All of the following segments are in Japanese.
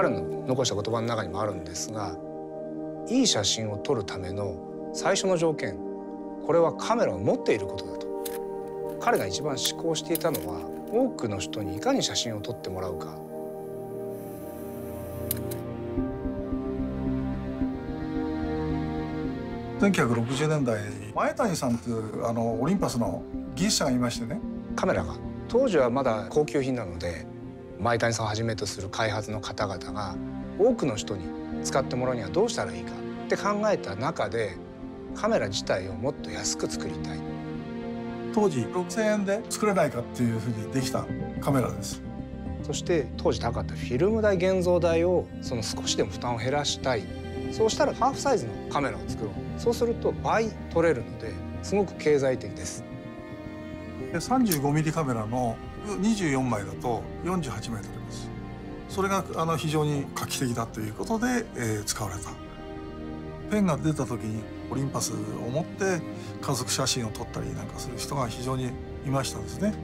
彼の残した言葉の中にもあるんですがいい写真を撮るための最初の条件これはカメラを持っていることだと。彼が一番思考していたのは多くの人にいかに写真を撮ってもらうか。1960年代前谷さんというあのオリンパスの技術者がいましてね。カメラが。当時はまだ高級品なので前谷さんをはじめとする開発の方々が多くの人に使ってもらうにはどうしたらいいかって考えた中でカメラ自体をもっと安く作りたい。当時6,000円で作れないかっていうふうにできたカメラです。そして当時高かったフィルム代現像代をその少しでも負担を減らしたい。そうしたらハーフサイズのカメラを作ろう。そうすると倍撮れるのですごく経済的です。で 35mm カメラの24枚だと48枚撮れます。それがあの非常に画期的だということで、えー、使われた。ペンが出た時にオリンパスを持って家族写真を撮ったりなんかする人が非常にいましたですね。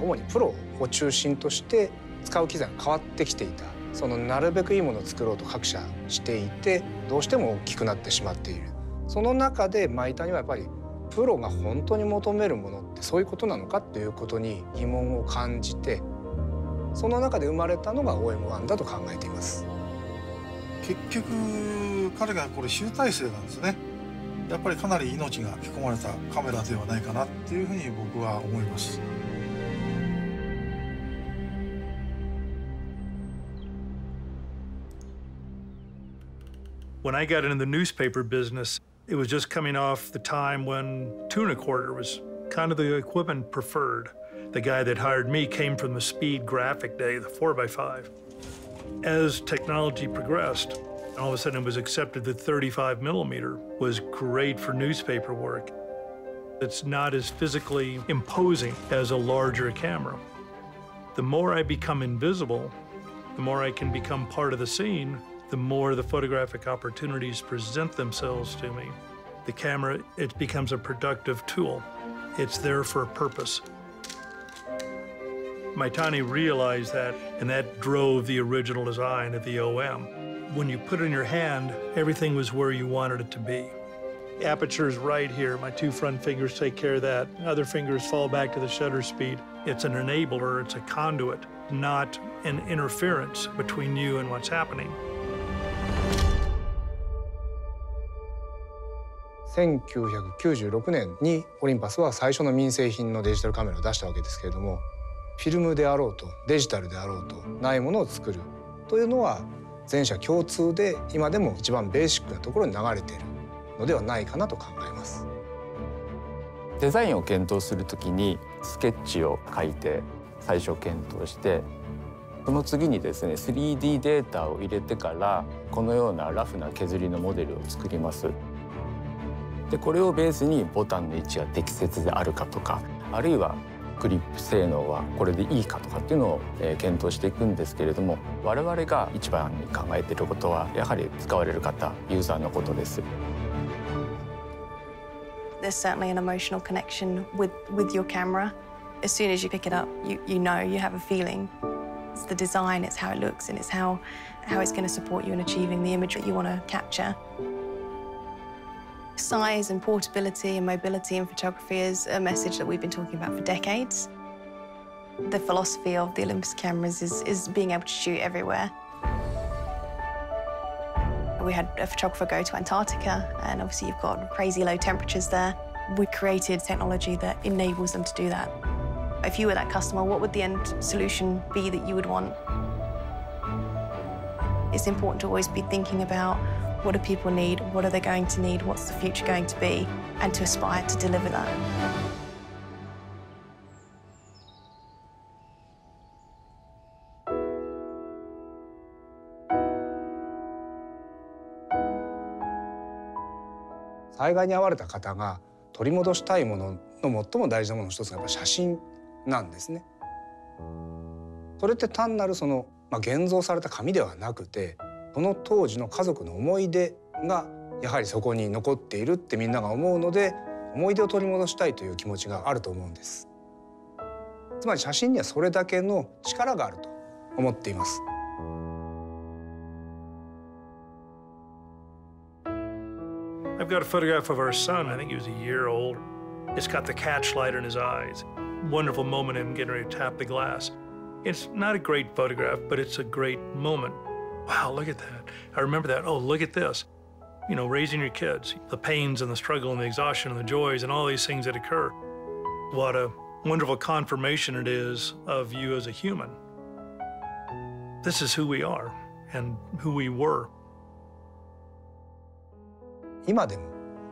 主にプロを中心として使う機材が変わってきていた。そのなるべくいいものを作ろうと各社していてどうしても大きくなってしまっている。その中でマイタにはやっぱりプロが本当に求めるものってそういうことなのかっていうことに疑問を感じてその中で生まれたのが OM1 だと考えています。結局彼がこれ集大成なんですね。やっぱりかなり命が吹き込まれたカメラではないかなっていうふうに僕は思います。When I got into the newspaper business, it was just coming off the time when Tunicorder was kind of the equipment preferred. The guy that hired me came from the speed graphic day, the 4x5. As technology progressed, all of a sudden it was accepted that 35 millimeter was great for newspaper work. It's not as physically imposing as a larger camera. The more I become invisible, the more I can become part of the scene, the more the photographic opportunities present themselves to me. The camera, it becomes a productive tool. It's there for a purpose. Maitani realized that, and that drove the original design of the OM. When you put it in your hand, everything was where you wanted it to be. Aperture's right here. My two front fingers take care of that. Other fingers fall back to the shutter speed. It's an enabler, it's a conduit, not an interference between you and what's happening. 1996年にオリンパスは最初の民生品のデジタルカメラを出したわけですけれどもフィルムであろうとデジタルであろうとないものを作るというのは全社共通で今でも一番ベーシックなところに流れているのではないかなと考えます。デザインを検討するときにスケッチを書いて最初検討してその次にですね 3D データを入れてからこのようなラフな削りのモデルを作ります。でこれをベースにボタンの位置が適切であるかとかあるいはグリップ性能はこれでいいかとかっていうのを、え検討していくんですけれども我々が一番に考えていることはやはり使われる方ユーザーのことです。There's certainly an emotional connection with, with your camera. As soon as you pick it up, you, you know, you have a feeling. It's the design, it's how it looks, and it's how, how it's going to support you in achieving the image that you want to capture. Size and portability and mobility in photography is a message that we've been talking about for decades. The philosophy of the Olympus cameras is, is being able to shoot everywhere. We had a photographer go to Antarctica, and obviously you've got crazy low temperatures there. We created technology that enables them to do that. If you were that customer, what would the end solution be that you would want? It's important to always be thinking about what do people need? What are they going to need? What's the future going to be? And to aspire to deliver that. 災害に遭われた方が取り戻したいものの最も大事なものの一つがやっぱ写真なんですね。それって単なるその、まあ、現像された紙ではなくてこの当時の家族の思い出がやはりそこに残っているってみんなが思うので思い出を取り戻したいという気持ちがあると思うんですつまり写真にはそれだけの力があると思っています Wonderful moment, him getting ready to tap the glass. It's not a great photograph, but it's a great moment. Wow, look at that. I remember that. Oh, look at this. You know, raising your kids, the pains and the struggle and the exhaustion and the joys and all these things that occur. What a wonderful confirmation it is of you as a human. This is who we are and who we were. 今でも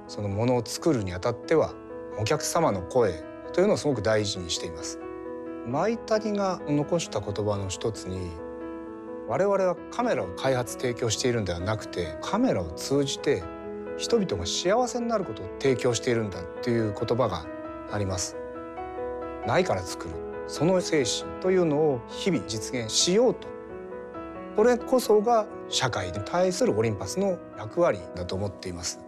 そのものを作るにあたってはお客様の声というのをすごく大事にしています舞谷が残した言葉の一つに 我々はカメラを開発提供しているんではなくてカメラを通じて人々が幸せになることを提供しているんだっていう言葉があります。ないから作る。その精神というのを日々実現しようと。これこそが社会に対するオリンパスの役割だと思っています。